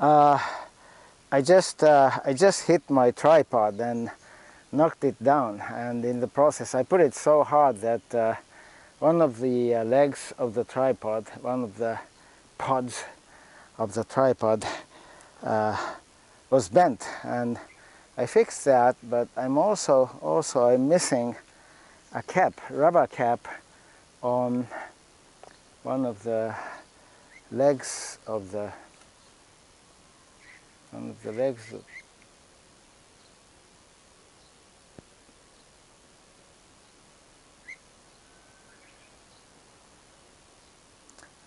Uh, I just uh, I just hit my tripod and knocked it down. And in the process I put it so hard that uh, one of the uh, legs of the tripod, one of the pods of the tripod uh, was bent. And I fixed that but I'm also also I'm missing a cap, rubber cap on one of the legs of the one of the legs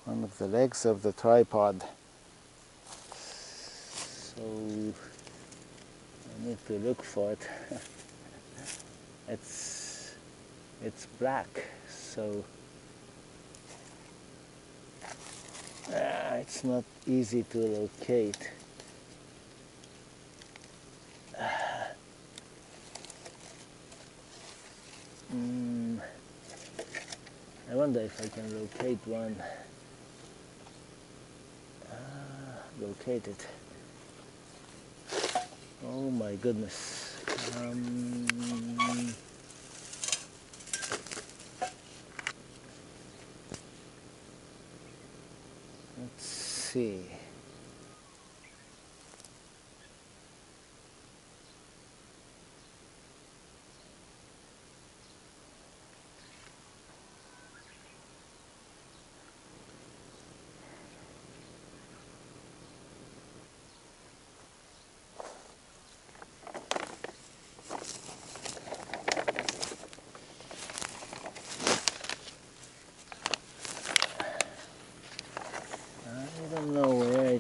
one of the legs of the tripod. So I need to look for it. It's it's black so uh, it's not easy to locate mm, I wonder if I can locate one located. It. Oh my goodness. Um, let's see.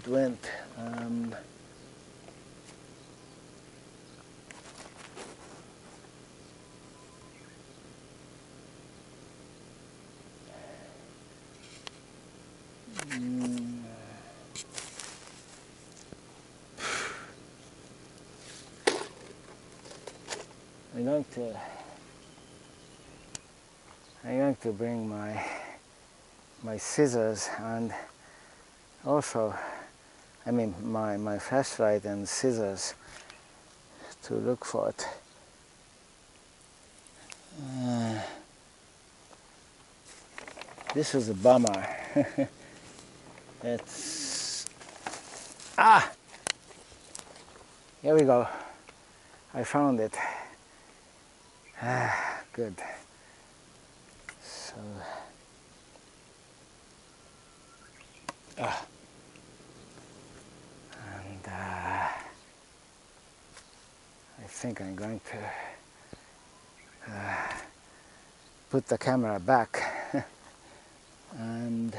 It went. Um, I'm going to I'm going to bring my my scissors and also I mean my, my flashlight and scissors to look for it. Uh, this was a bummer. it's ah here we go. I found it. Ah, good. So ah. Going to uh, put the camera back. And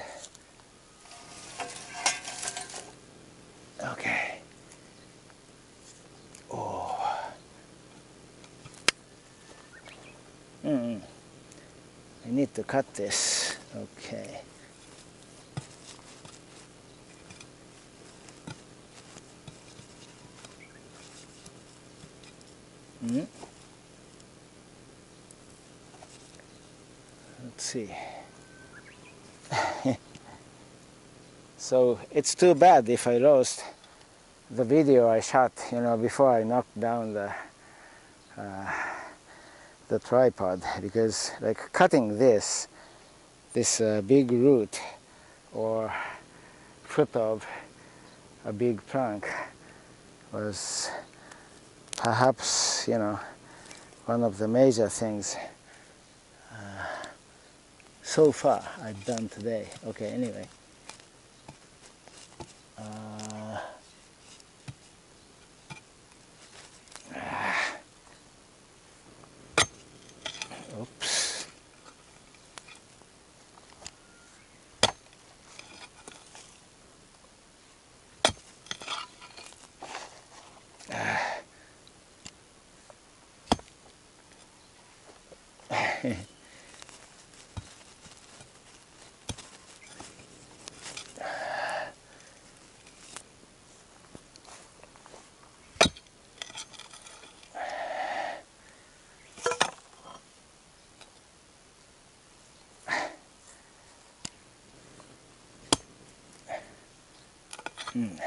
okay. Oh. Mm. I need to cut this. Okay see. so it's too bad if I lost the video I shot, you know, before I knocked down the uh, the tripod because like cutting this this uh, big root or foot of a big trunk was perhaps, you know, one of the major things so far I've done today. Okay, anyway. Uh, oops. Ah. Hmm.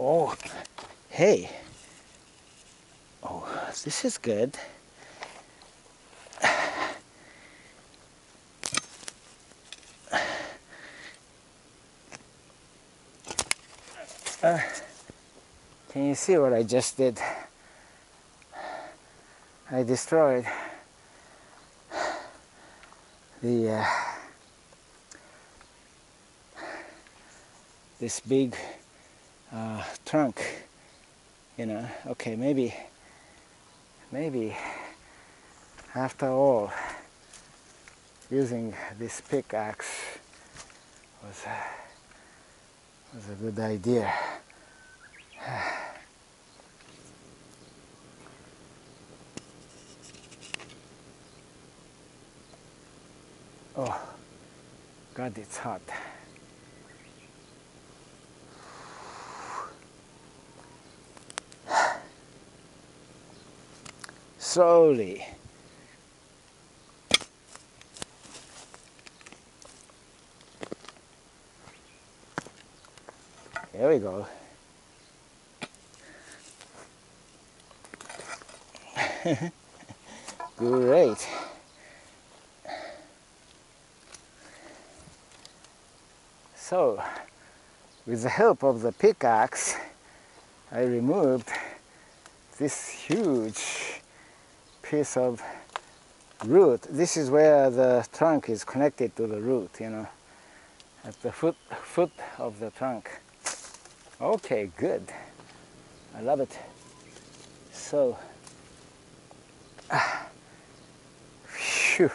Oh, hey. Oh, this is good. See what I just did? I destroyed the uh, this big uh, trunk you know okay maybe maybe after all using this pickaxe was a, was a good idea it's hot slowly. There we go. Great. So, with the help of the pickaxe, I removed this huge piece of root. This is where the trunk is connected to the root, you know, at the foot, foot of the trunk. Okay, good. I love it. So, ah, phew.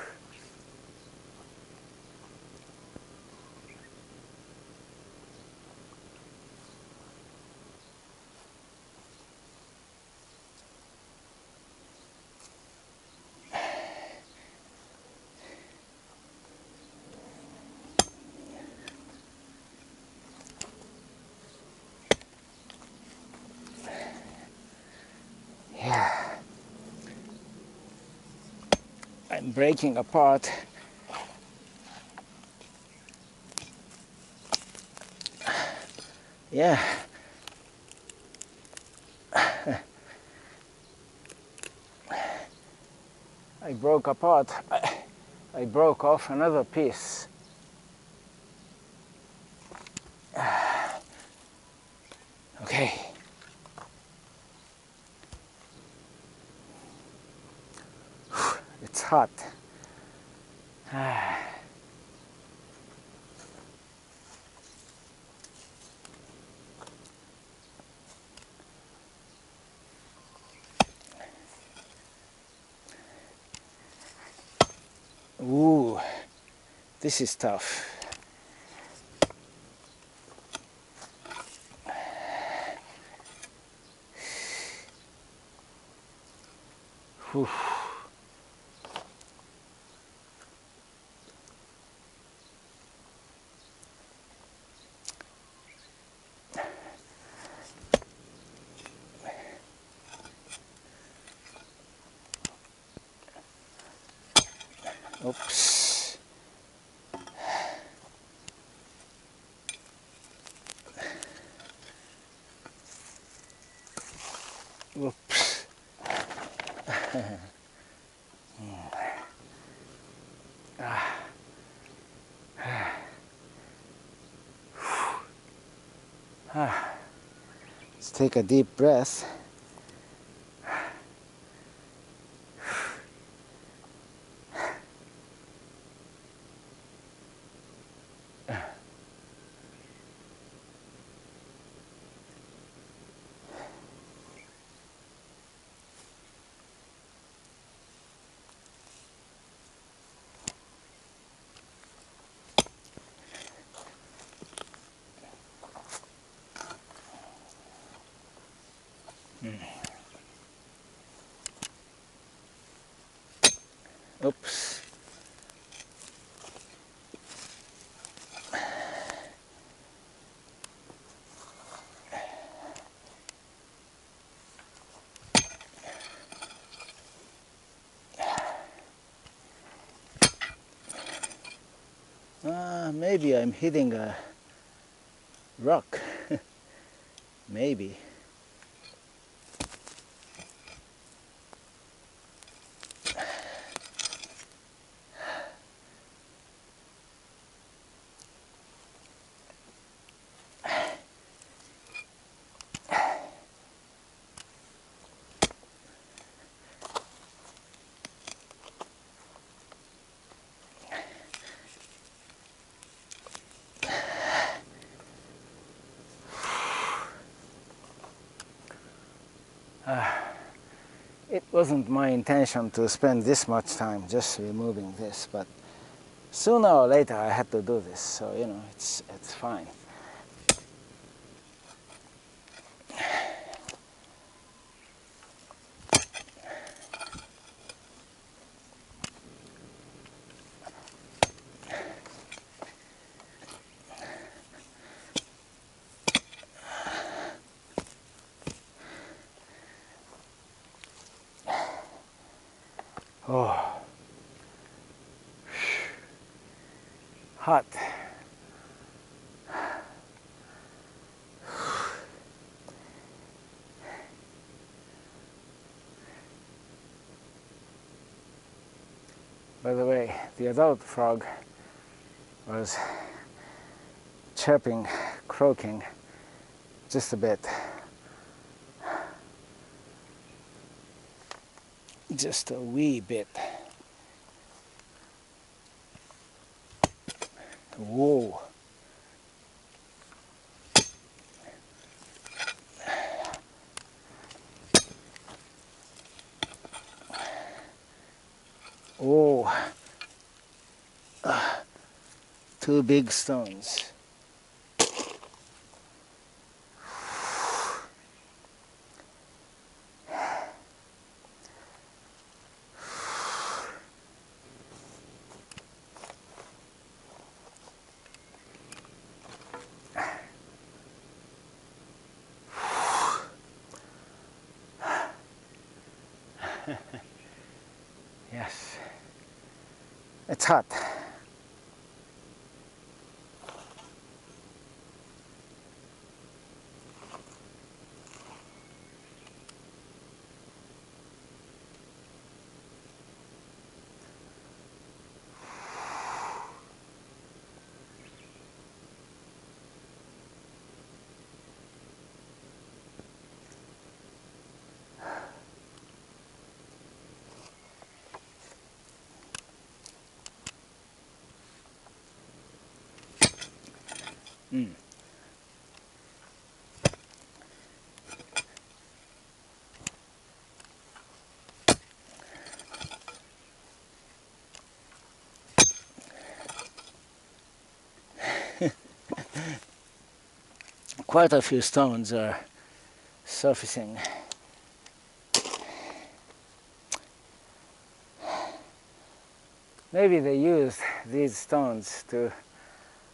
Breaking apart. Yeah. I broke apart. I, broke off another piece. Okay. It's hot. Ooh, this is tough. Whew. Oops. Oops. Let's take a deep breath. Oops. Uh, maybe I'm hitting a rock. maybe. Wasn't my intention to spend this much time just removing this, but sooner or later I had to do this, so you know, it's, it's fine. Oh, hot. By the way, the adult frog was chirping, croaking just a bit. Just a wee bit. Whoa. Oh, uh, two big stones. yes, it's hot. Mm. Quite a few stones are surfacing. Maybe they used these stones to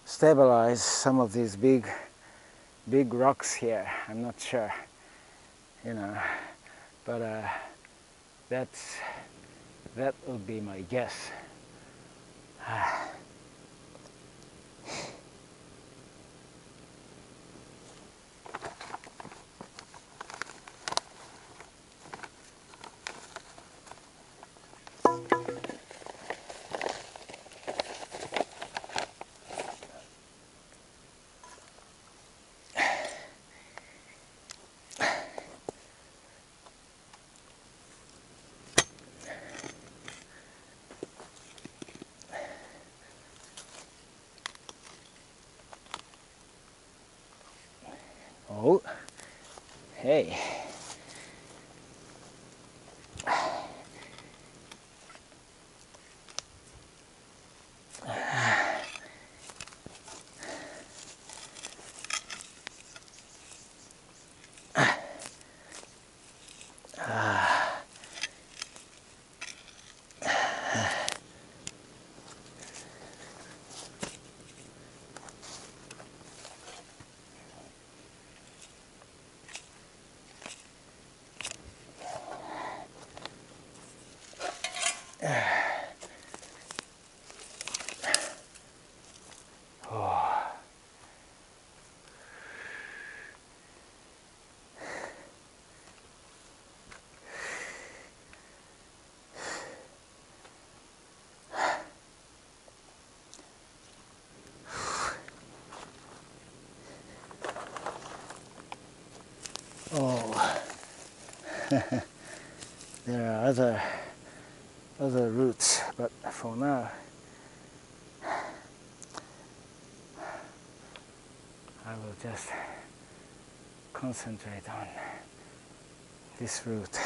stabilize some of these big big rocks here. I'm not sure you know but uh, that's that would be my guess Oh, hey. there are other other roots, but for now I will just concentrate on this root.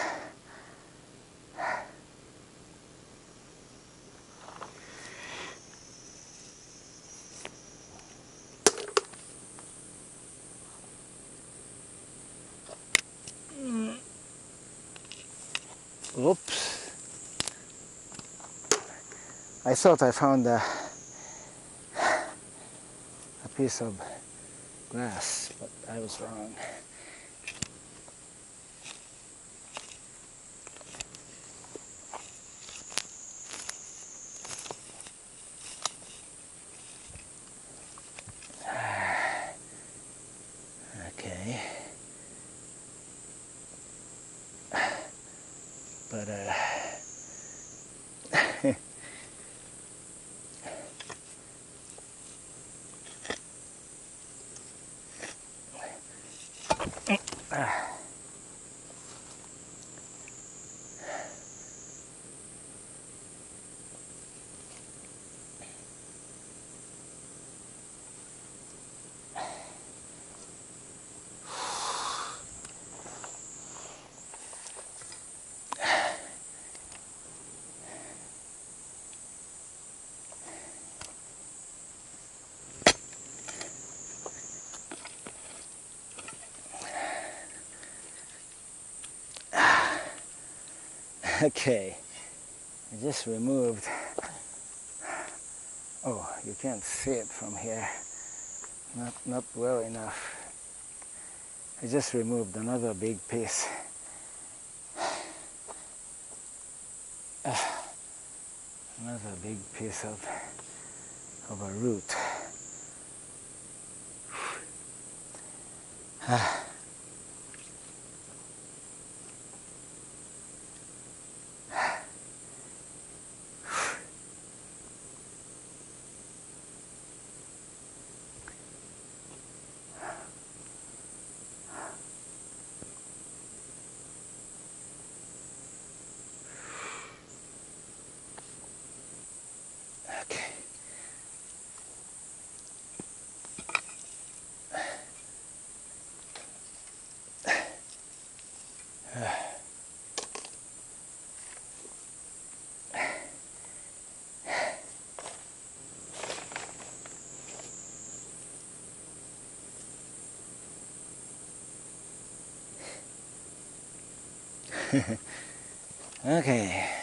Oops. I thought I found a, a piece of glass, but I was wrong. Okay. But uh okay. I just removed. Oh you can't see it from here. Not not well enough. I just removed another big piece. Another big piece of of a root. Okay. Ah. okay.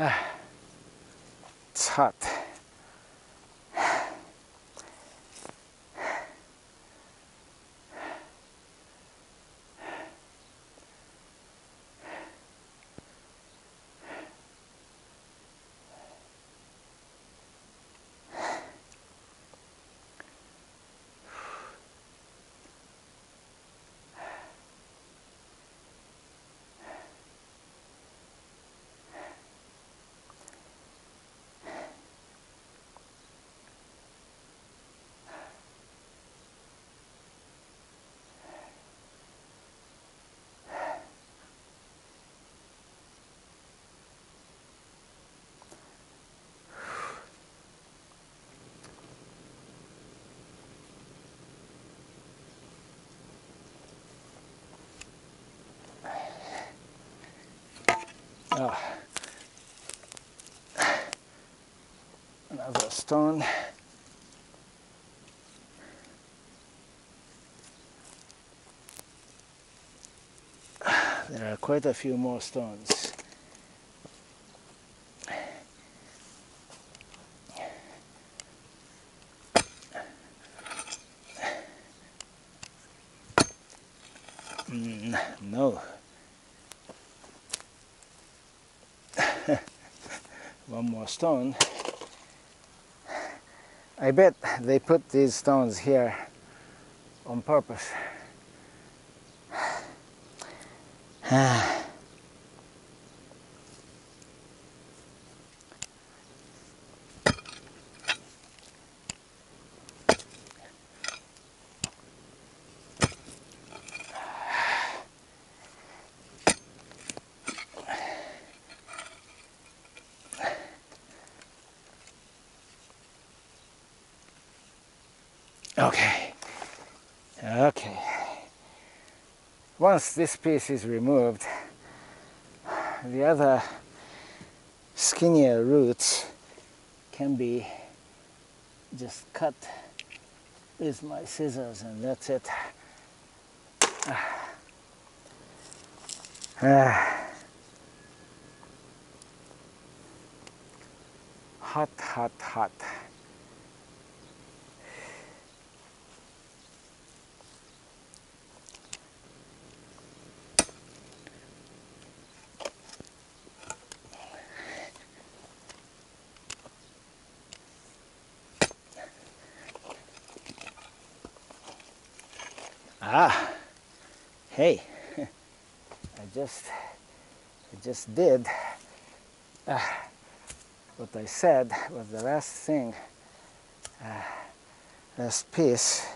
It's Another stone. There are quite a few more stones. Stone. I bet they put these stones here on purpose. Ah. Okay. Okay. Once this piece is removed, the other skinnier roots can be just cut with my scissors and that's it. Ah. Hot, hot, hot. Ah, hey, I just, I just did uh, what I said was the last thing, uh, last piece,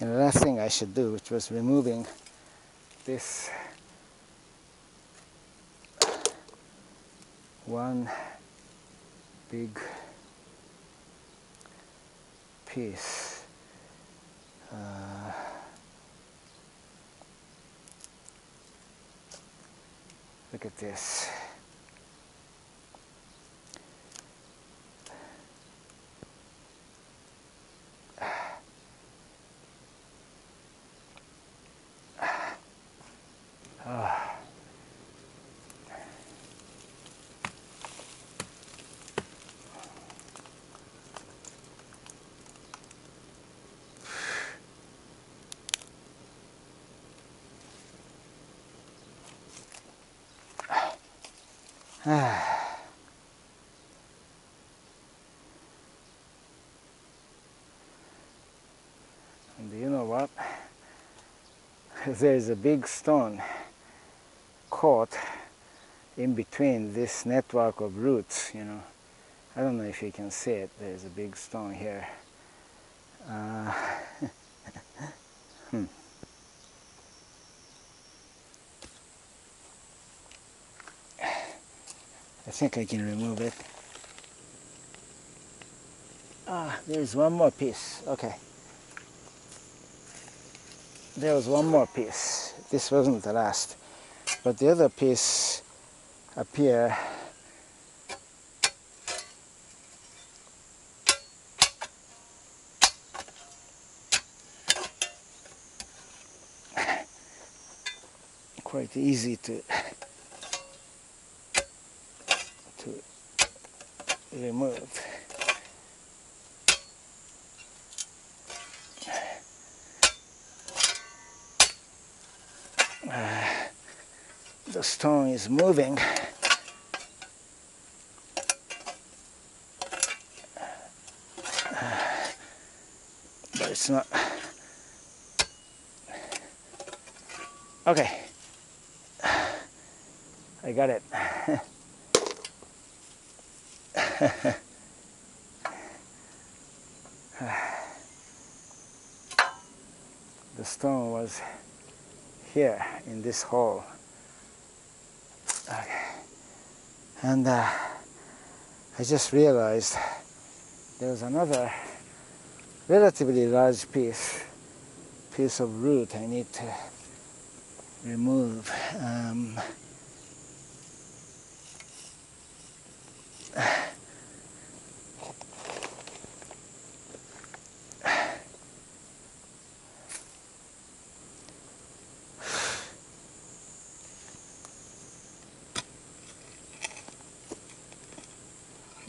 and the last thing I should do, which was removing this one big piece. Uh, Look at this. and you know what? There's a big stone caught in between this network of roots, you know. I don't know if you can see it. There's a big stone here. Uh, think I can remove it. Ah, there's one more piece. Okay. There was one more piece. This wasn't the last. But the other piece up here quite easy to to remove. Uh, the stone is moving. but it's not. Okay. I got it. the stone was here in this hole. Okay. And uh, I just realized there was another relatively large piece, piece of root I need to remove. Um,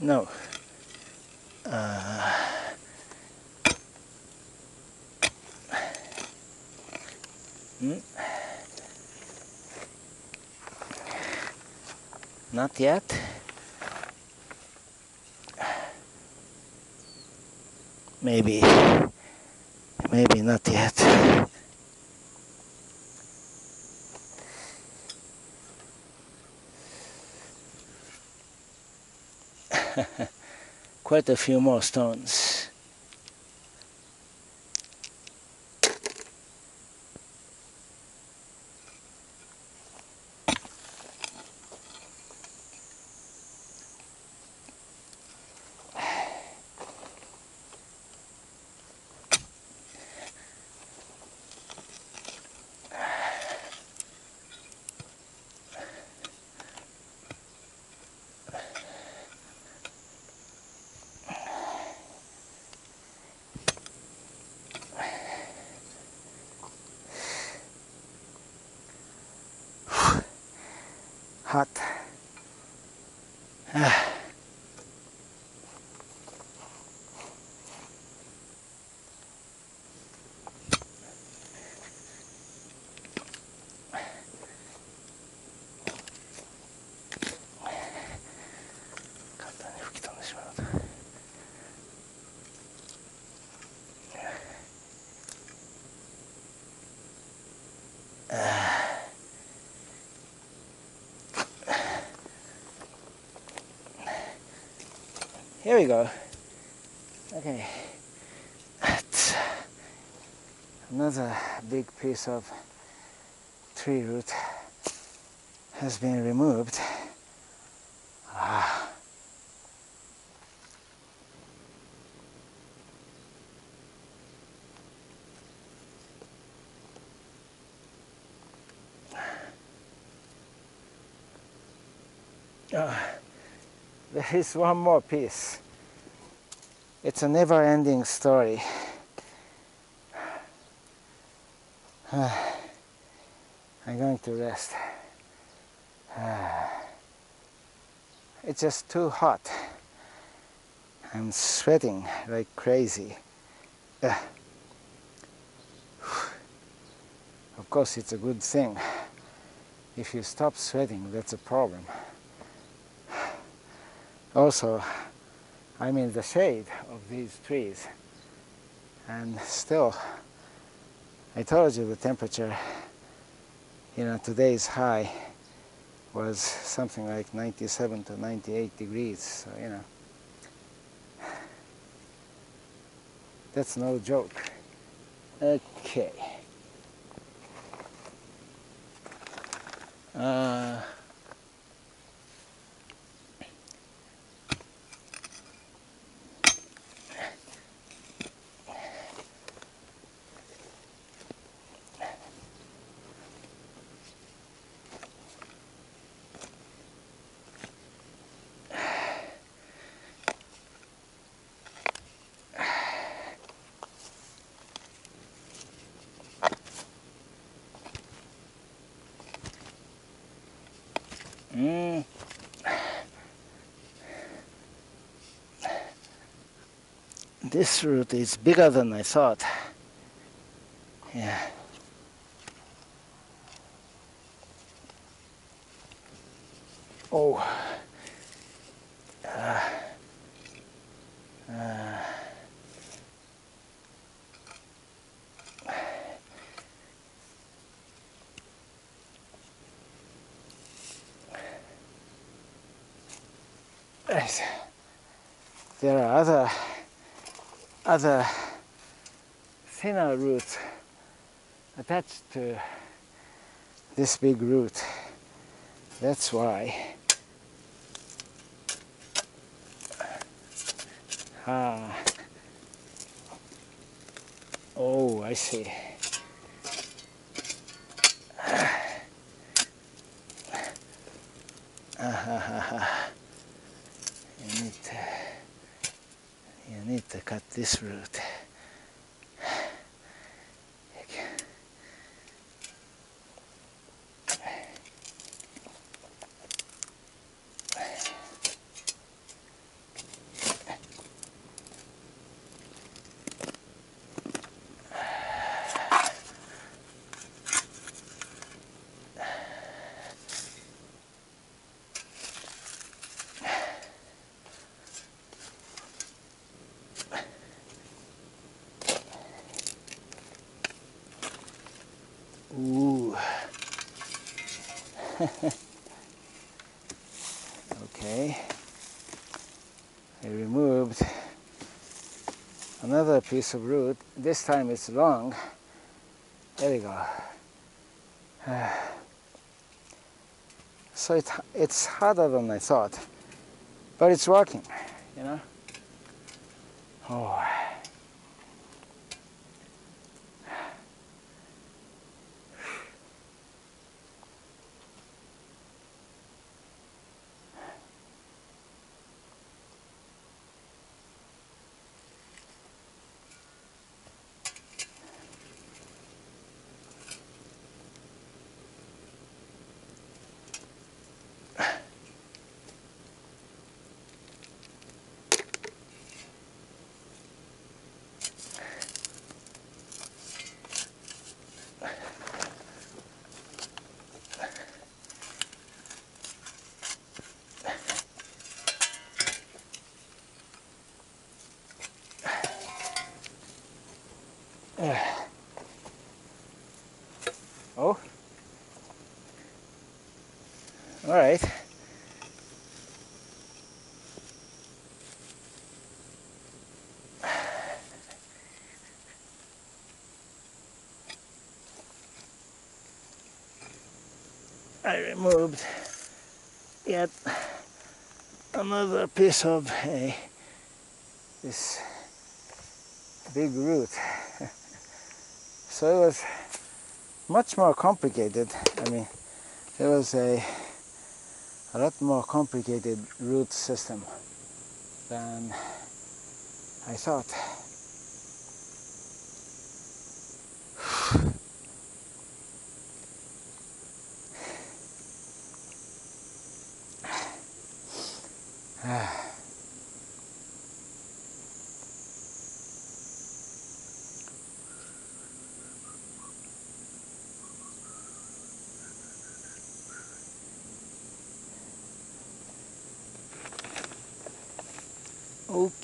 No. Uh, hmm? Not yet. Maybe, maybe not yet. Quite a few more stones. Hot. Here we go. Okay. That's another big piece of tree root has been removed. Ah. Ah. There is one more piece. It's a never-ending story. I'm going to rest. It's just too hot. I'm sweating like crazy. Of course, it's a good thing. If you stop sweating, that's a problem. Also, I'm in the shade of these trees. And still I told you the temperature you know today's high was something like 97 to 98 degrees so you know. That's no joke. Okay. Uh, This root is bigger than I thought. Yeah. Oh. Uh. Uh. There are other other thinner roots attached to this big root. That's why. Ah. Oh, I see. Ah, ha, ha, ha. You need to, you need to cut this root. okay. I removed another piece of root. This time it's long. There we go. so it, it's harder than I thought, but it's working, you know. Oh. Oh. All right. I removed yet another piece of hay. This big root. so it was much more complicated. I mean, it was a, a lot more complicated root system than I thought.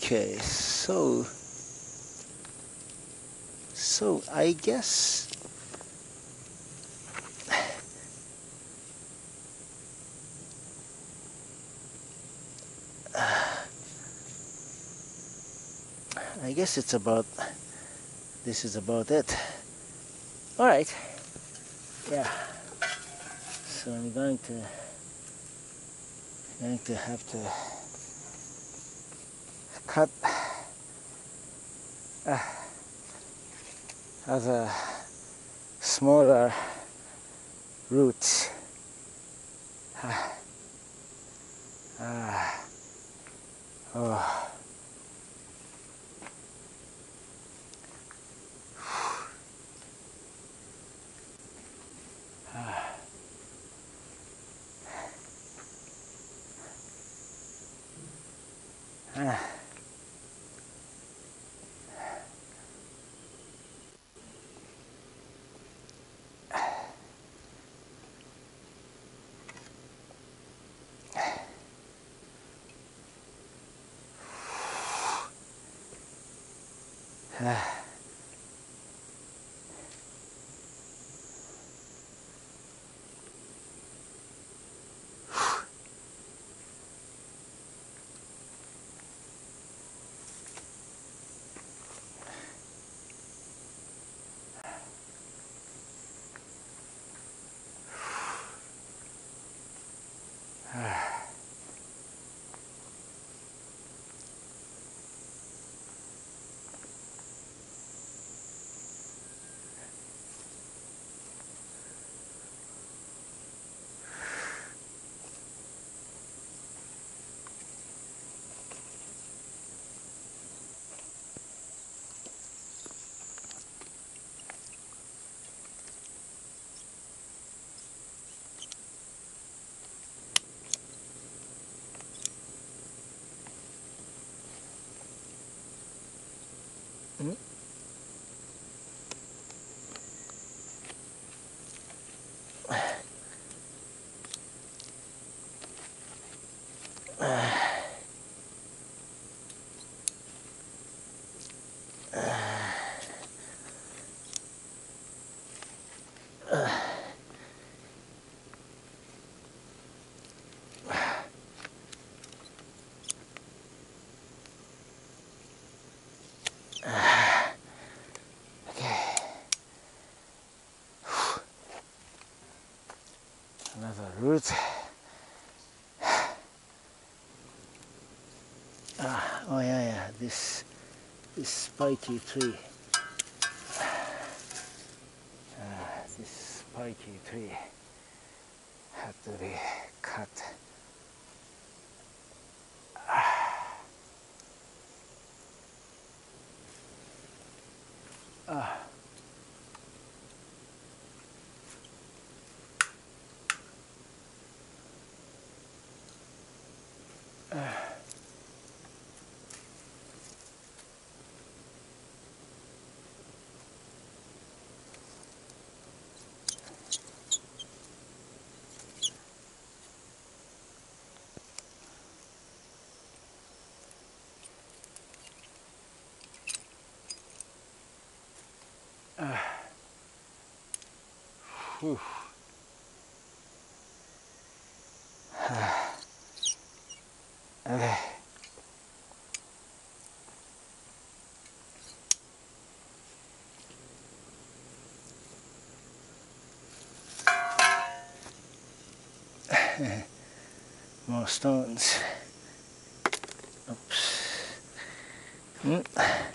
Okay, so so I guess I guess it's about this is about it. All right. Yeah. So I'm going to going to have to cut uh, other smaller roots. Uh, uh, oh. Another root. Ah, oh yeah, yeah, this this spiky tree. Ah, this spiky tree had to be cut. Whew. okay. More stones. Oops. Mm.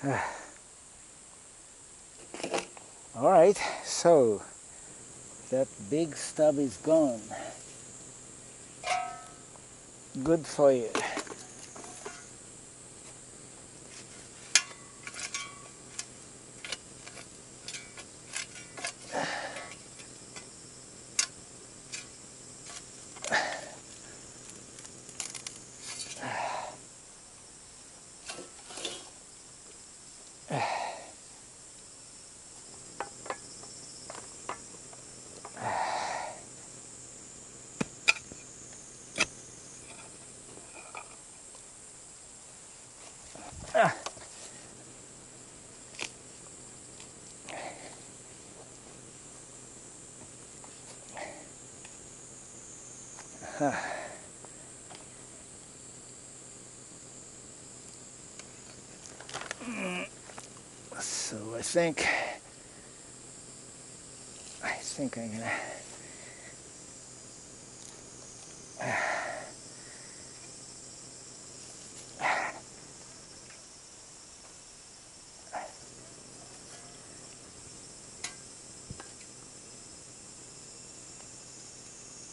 All right, so that big stub is gone. Good for you. So I think I think I'm gonna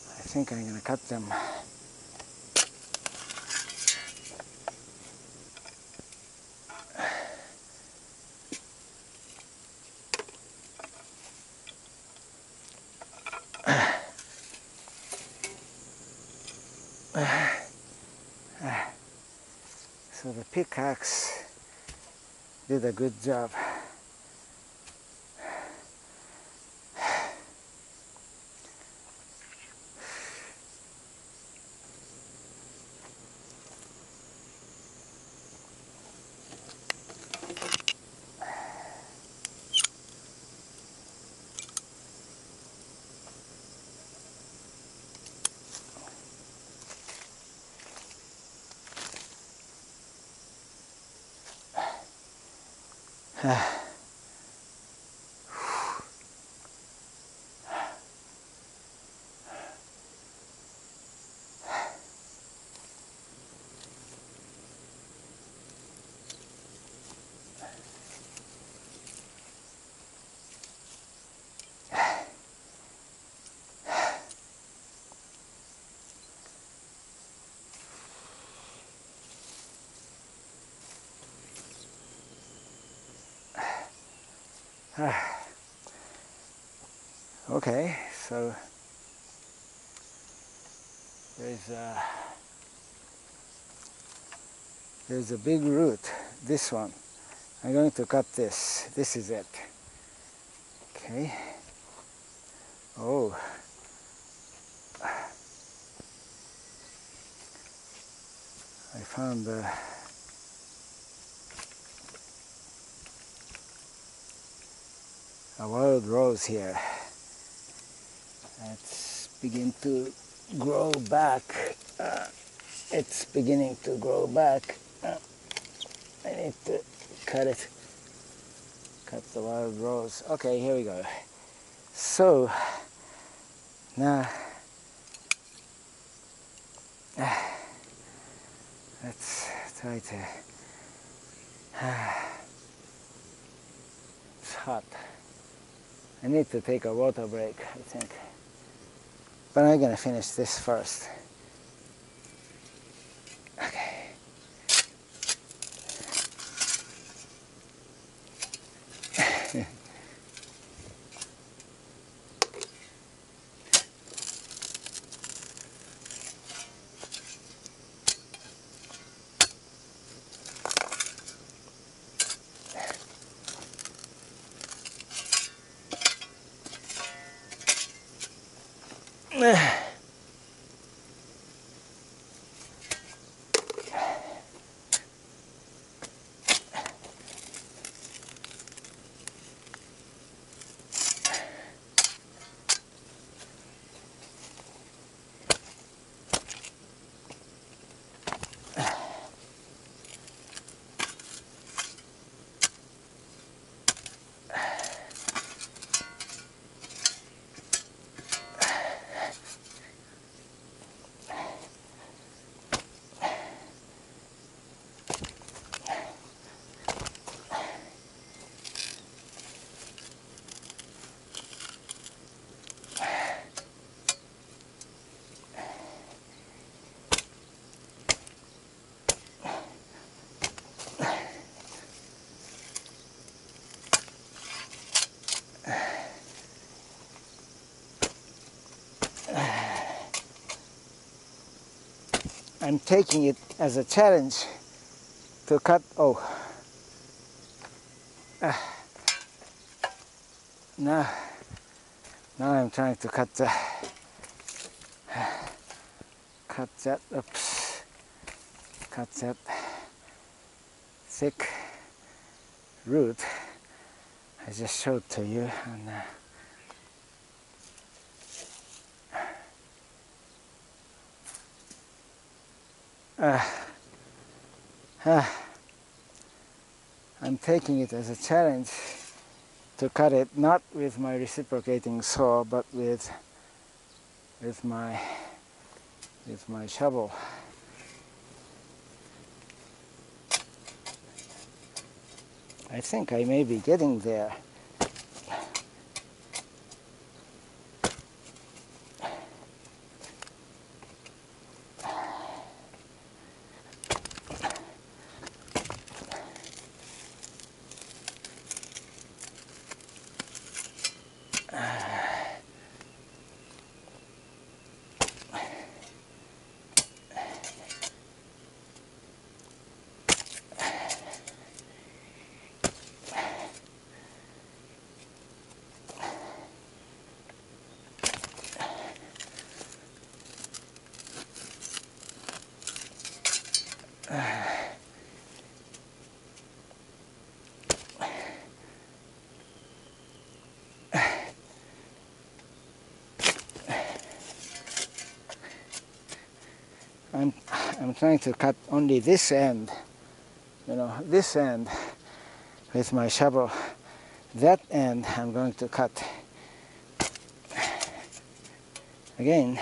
I think I'm gonna cut them So the pickaxe did a good job. Yeah. okay, so there's a, there's a big root, this one. I'm going to cut this. This is it. Okay. Oh. I found the a wild rose here. It's begin to grow back. Uh, it's beginning to grow back. Uh, I need to cut it. Cut the wild rose. Okay, here we go. So now let's try to. it's hot. I need to take a water break, I think. But I'm gonna finish this first. I'm taking it as a challenge to cut, oh, uh, now, now I'm trying to cut the, cut that, oops, cut that thick root I just showed to you and uh, uh, uh, I'm taking it as a challenge to cut it not with my reciprocating saw but with with my with my shovel. I think I may be getting there I'm, I'm trying to cut only this end, you know, this end with my shovel. That end I'm going to cut again.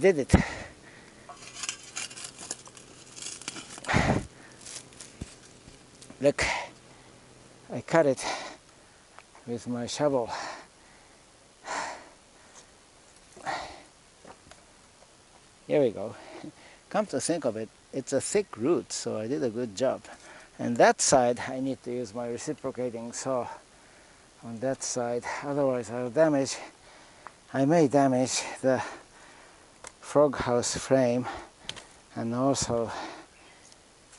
did it. Look, I cut it with my shovel. Here we go. Come to think of it, it's a thick root, so I did a good job. And that side, I need to use my reciprocating saw on that side, otherwise I'll damage, I may damage the frog house frame and also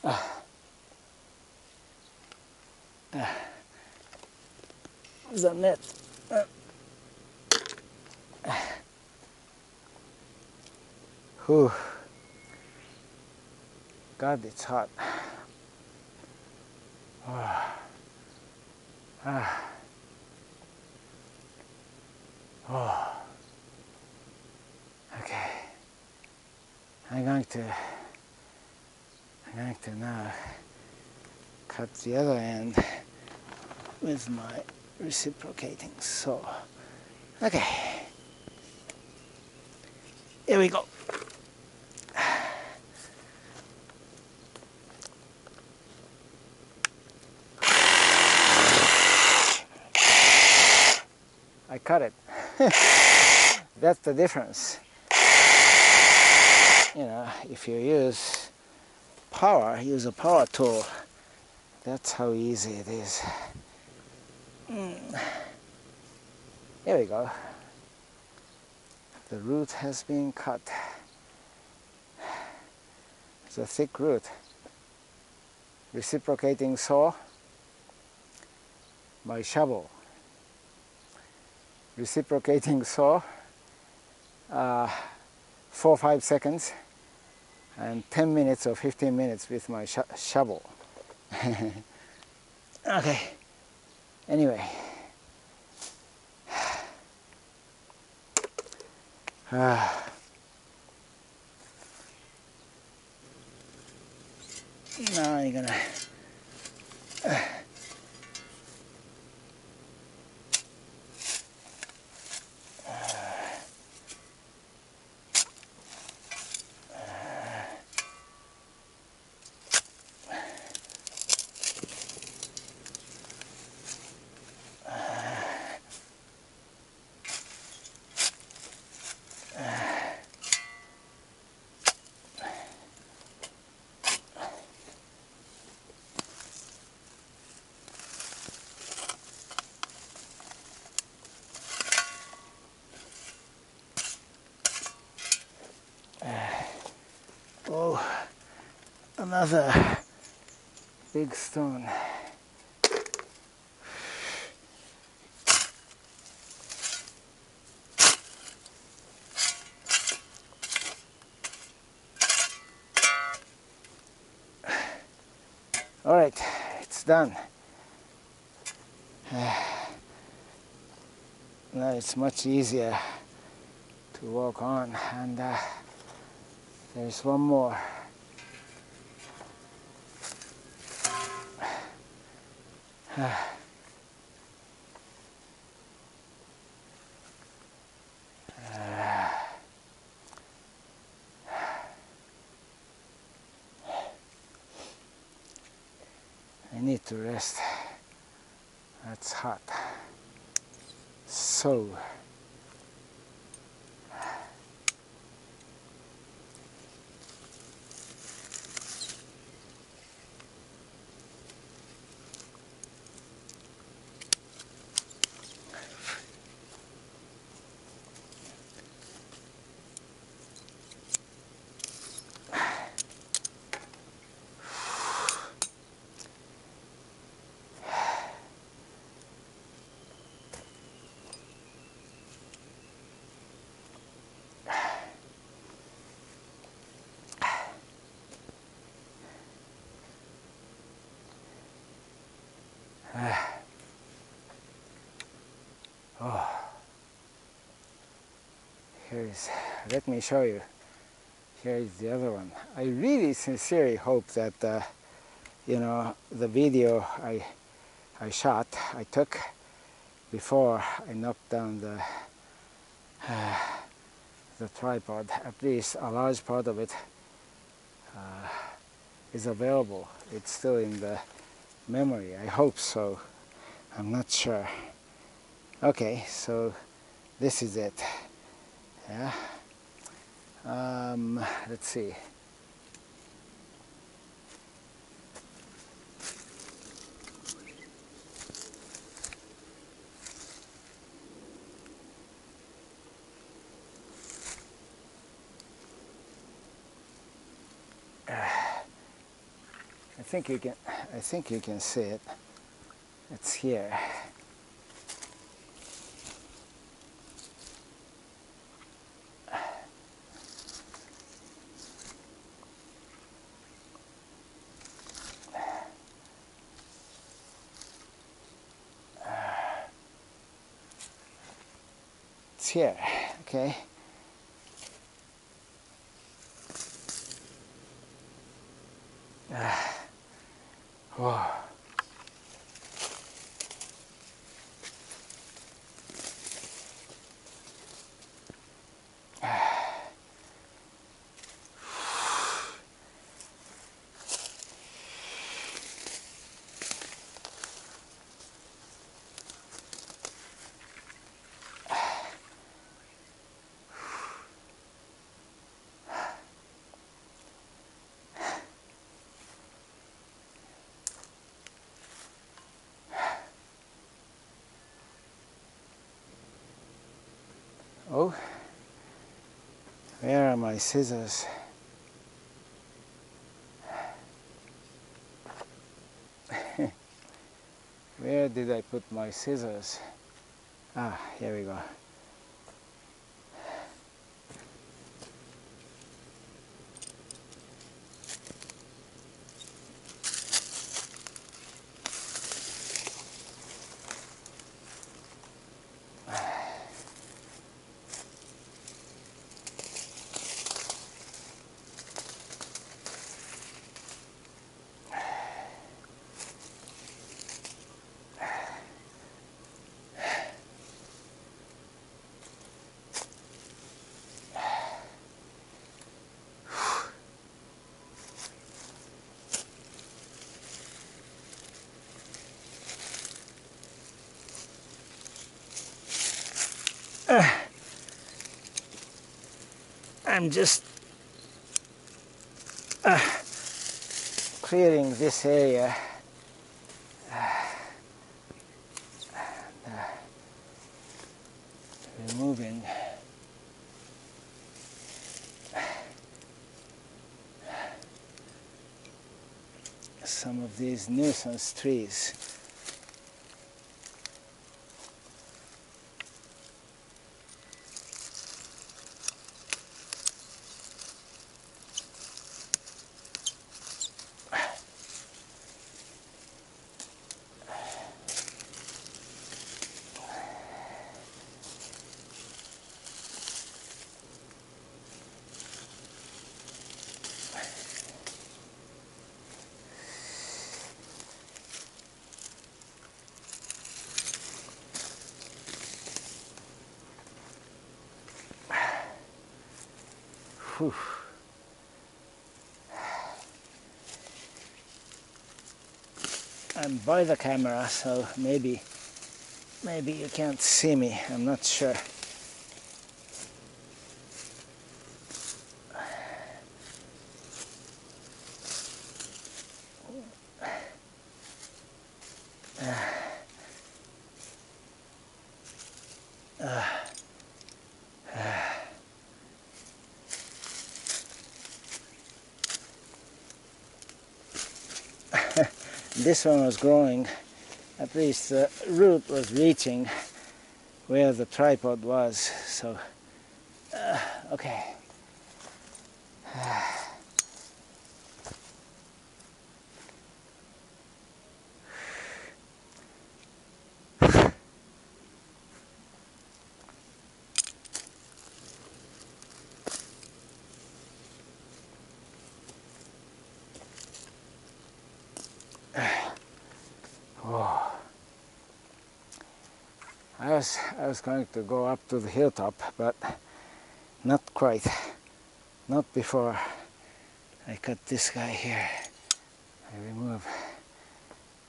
uh, uh, the net uh, whew. God it's hot oh. ah. I'm going to I'm going to now cut the other end with my reciprocating saw. Okay. Here we go. I cut it. That's the difference. You know, if you use power, use a power tool, that's how easy it is. Mm. There we go. The root has been cut. It's a thick root. Reciprocating saw, my shovel reciprocating saw, uh, 4 5 seconds, and 10 minutes or 15 minutes with my sh shovel. okay, anyway. Uh, now I'm gonna uh, Oh, another big stone. All right, it's done. now it's much easier to walk on and uh, there's one more. I need to rest. That's hot. So Here is, let me show you. Here is the other one. I really sincerely hope that, uh, you know, the video I, I shot, I took before I knocked down the, uh, the tripod, at least a large part of it uh, is available. It's still in the memory. I hope so. I'm not sure. Okay, so this is it. Yeah. Um, let's see. I think you can I think you can see it. It's here. Here, okay? Oh, where are my scissors? where did I put my scissors? Ah, here we go. I'm just uh, clearing this area. Removing some of these nuisance trees. Whew. I'm by the camera, so maybe maybe you can't see me. I'm not sure. This one was growing, at least the root was reaching where the tripod was. So, uh, okay. Was I was going to go up to the hilltop, but not quite. Not before I cut this guy here. I remove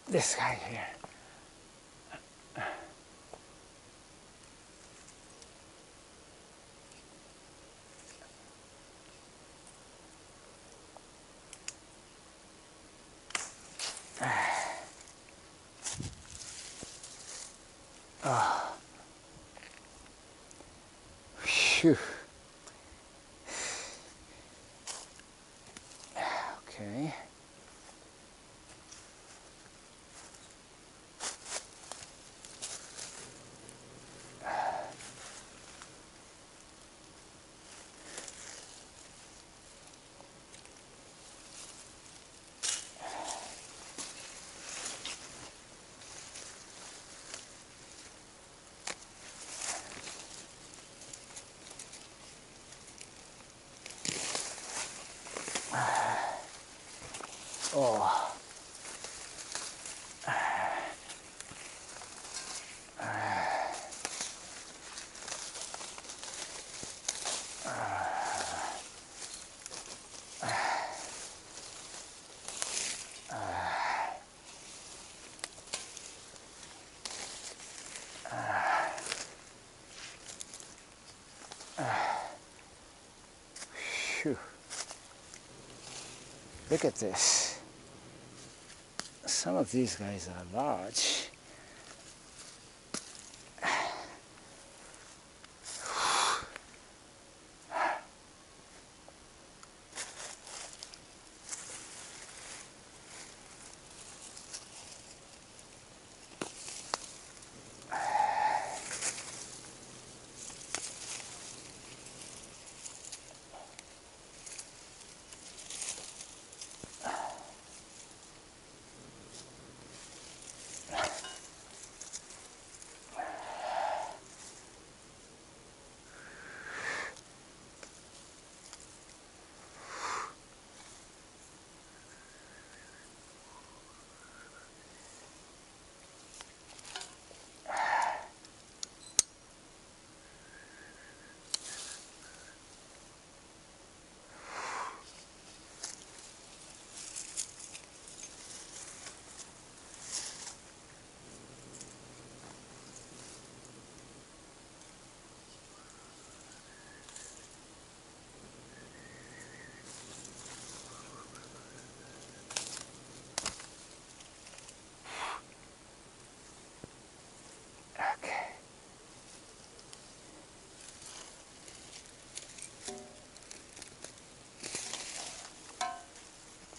this guy here. Oh. Phew. Okay. Oh. Phew. Look at this. Some of these guys are large.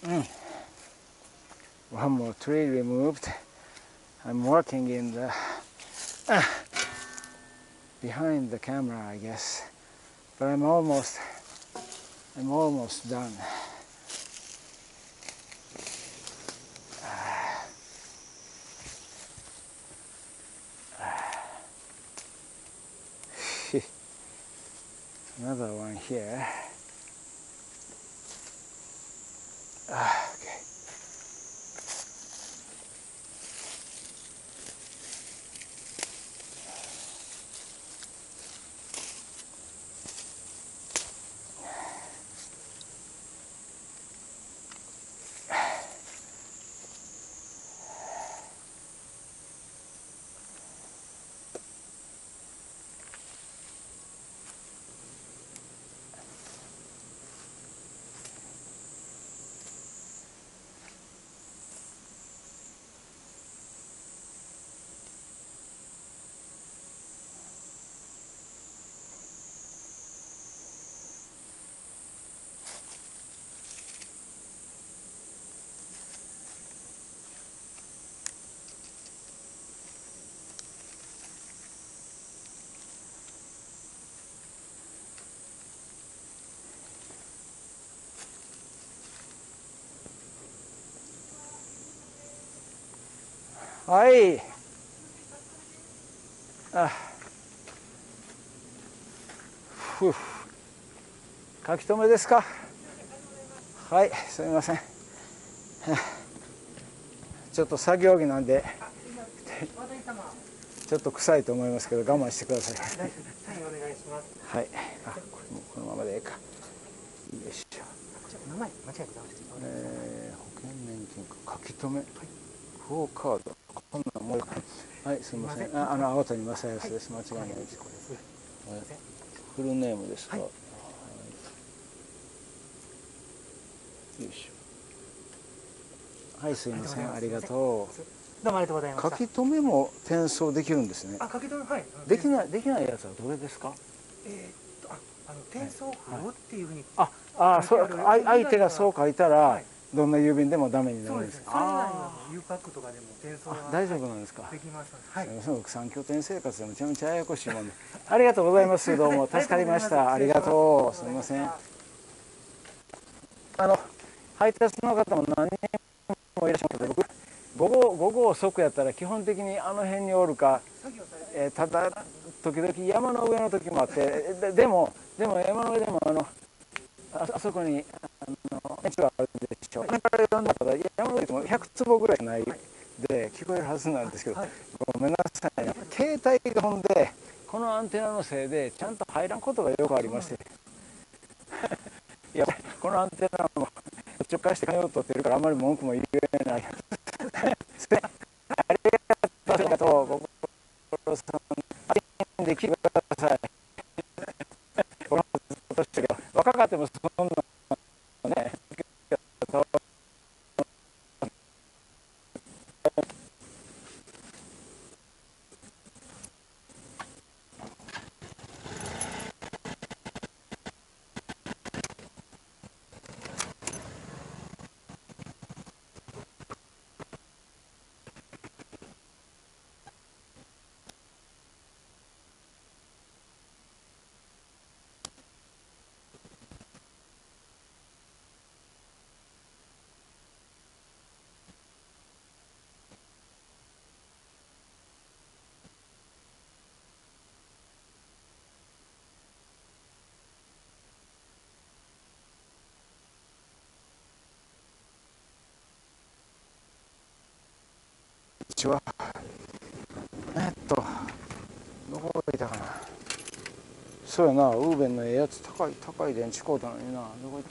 Mm. One more tree removed. I'm working in the ah, behind the camera, I guess, but I'm almost I'm almost done. Another one here. はい。あ。ふう。書き留めですか？はい、すみません。ちょっと作業着なんで。ちょっと臭いと思いますけど、我慢してください。サインお願いします。はい。あ、これもこのままでいいか。よいしょ。名前間違えて。えー、保険年金書き留め。クオカードもうはいすみません。ああの青谷正康です、間違いないです、はい、フルネームですか、はいよいしょ。はいすいません。ありがとうどうもありがとうございます書き留めも転送できるんですね。あ書き留め。はいできないできないやつはどれですか？えー、っとああの転送不要っていうふうに、はい、ああそう相手がそう書いたら、はい、どんな郵便でもダメになるんですか？U パックとかでも転送は大丈夫なんですか？できますはい。僕三拠点生活でめちゃめちゃややこしいもんで。ありがとうございます。どうも。助かりました。ありがとうす。みません。あの配達の方も何人もいらっしゃるけど僕午後午後遅くやったら基本的にあの辺におるか、えー、ただ時々山の上の時もあってででもでも山の上でもあのああそこにあのあるでしょう。から読んだから山も100坪ぐらいないで聞こえるはずなんですけど、ごめんなさい、ね、携帯がほんでこのアンテナのせいでちゃんと入らんことがよくありまして。いやこのアンテナも直感して金を取ってるからあんまり文句も言えない。ありがとうご苦労さん。できてください若かってもそんなねちは。えっとどこがいたかな。そうやなウーベンのええやつ高い高い電池コードなのにな。どこ行っ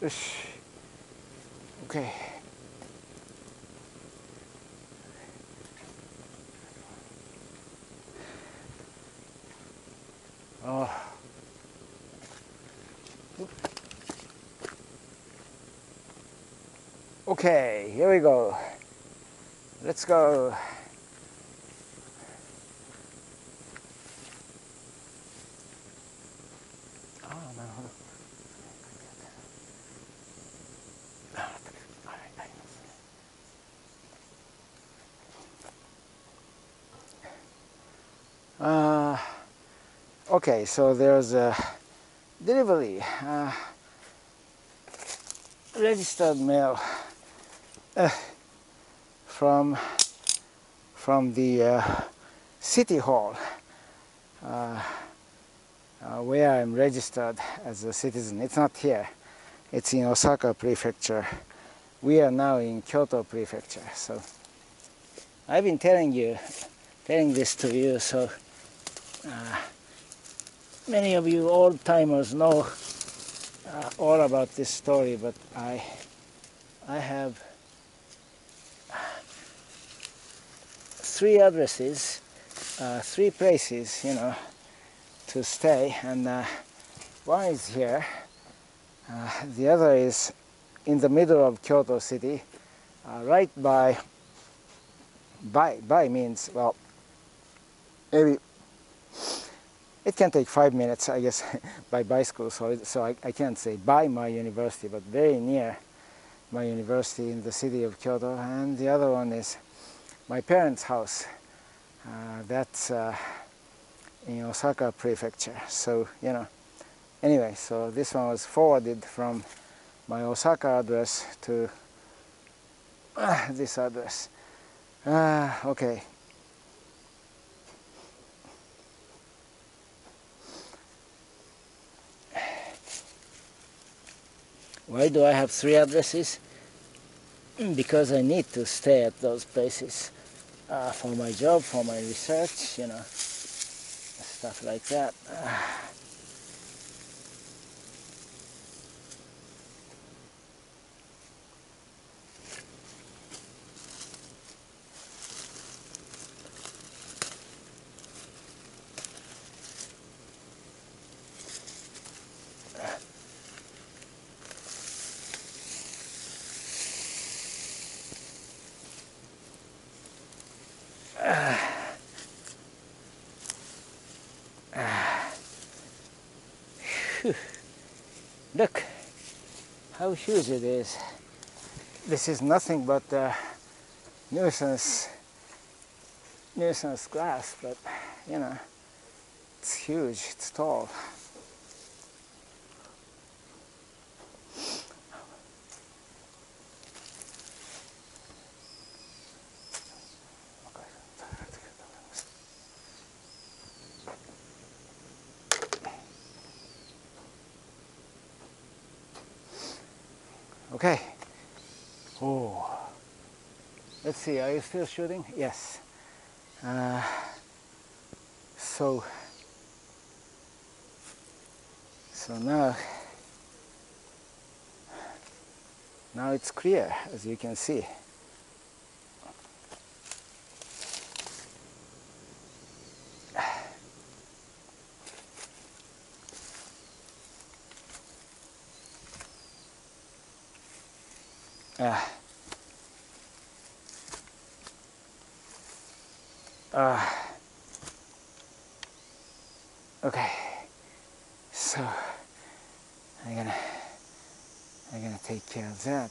た？よし。OK Okay, here we go. Let's go. Uh, okay, so there's a delivery, uh, registered mail uh, from from the uh, city hall uh, uh, where I'm registered as a citizen. It's not here. It's in Osaka Prefecture. We are now in Kyoto Prefecture. So I've been telling you, telling this to you. So uh, many of you old timers know uh, all about this story, but I I have three addresses, uh, three places, you know, to stay, and uh, one is here, uh, the other is in the middle of Kyoto City, uh, right by, by, by means, well, maybe it can take five minutes, I guess, by bicycle, so, so I, I can't say by my university, but very near my university in the city of Kyoto, and the other one is my parents' house. Uh, that's uh, in Osaka Prefecture. So, you know, anyway, so this one was forwarded from my Osaka address to uh, this address. Uh, okay. Why do I have three addresses? Because I need to stay at those places uh, for my job, for my research, you know, stuff like that. Look how huge it is. This is nothing but uh, nuisance nuisance grass, but you know, it's huge, it's tall. Okay. Oh. Let's see, are you still shooting? Yes. Uh, so, so now, now it's clear, as you can see. Uh, uh, okay, so I'm gonna I'm gonna take care of that.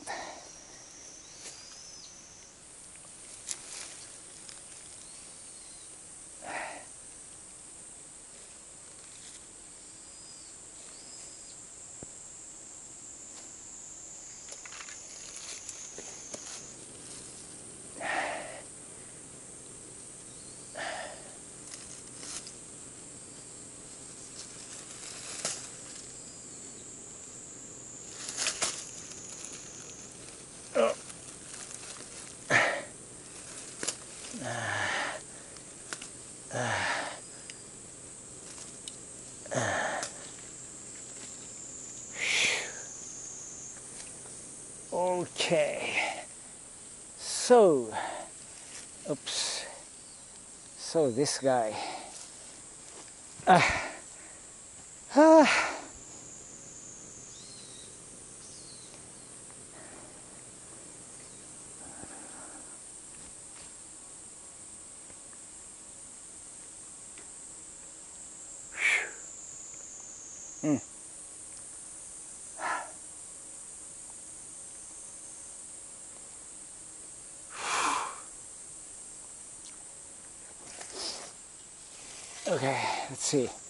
Okay, so, oops, so this guy, ah, Okay, let's see.